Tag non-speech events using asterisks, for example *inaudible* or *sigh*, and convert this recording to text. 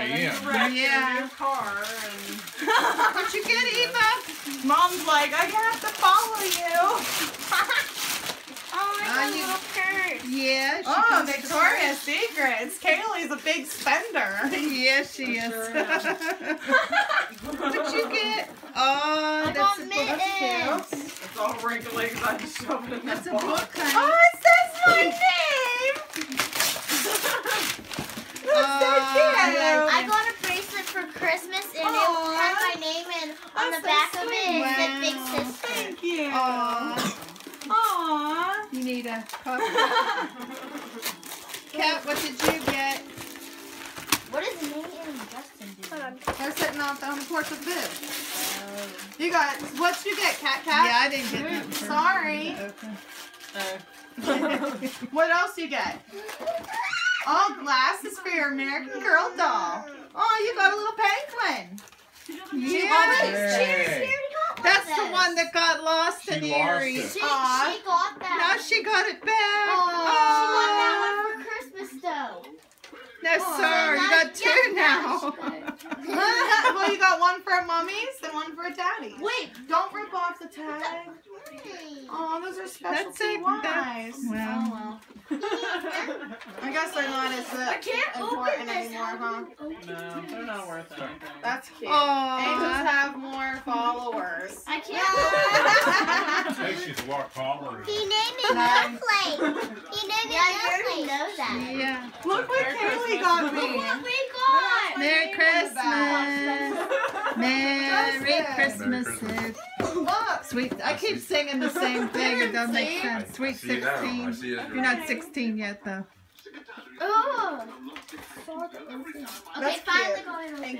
stubborn? Yeah. Yeah. New car and *laughs* What'd you get, Eva? Mom's like, I have to follow you. *laughs* Oh, I Uh, got a you- little purse. Yeah. She Oh, Victoria's Victoria's Secrets. Caylie's a big spender. *laughs* yes, she is. Sure. What'd you get? Oh, I that's got book mittens. too. It's all wrinkly because I just shoved it in That's that a box. book, Oh, honey. it says my name. Oh, I got a bracelet for Christmas and it Aw. had my name and on That's the so back of it sweet. it said Big Sister. Thank you. Aww. Aww. You need a cup. *laughs* Kat, what did you get? What does Nate and Justin do? They're sitting off on the porch with Viv. Oh. You got, what you get, Cat Cat? Yeah, I didn't get that. Sorry. Okay. *laughs* Uh. what else you get? *laughs* Oh, glasses for your American Girl doll. Oh, you got a little penguin. Yeah. Hey. That's the one that got lost She in lost Erie. it. She, Aw. she got that. Now she got it back. Oh, she got that one for Christmas though. No, Aw. Oh, sorry, you got two Yeah, now. now *laughs* well, you got one for a mommy's and one for a daddy. Wait. Don't rip off the tag. Oh, those are specialty wise. Oh well. I guess they're not as uh, I can't open important this. anymore, huh? No, they're not worth anything. That's cute. Angels have more followers. I *laughs* can't. Hey, she's a lot calmer. he named me Snowflake. He named me yeah, Snowflake. You know that. Yeah. Look what Merry Caylie Christmas. got Look what we got. Merry Christmas. Merry Christmas. Christmas. Look. Sweet. I keep singing the same thing. It doesn't make sense. Sweet see it now. I 16. You're not 16 yet, though. Oh. Okay, finally cute. going open.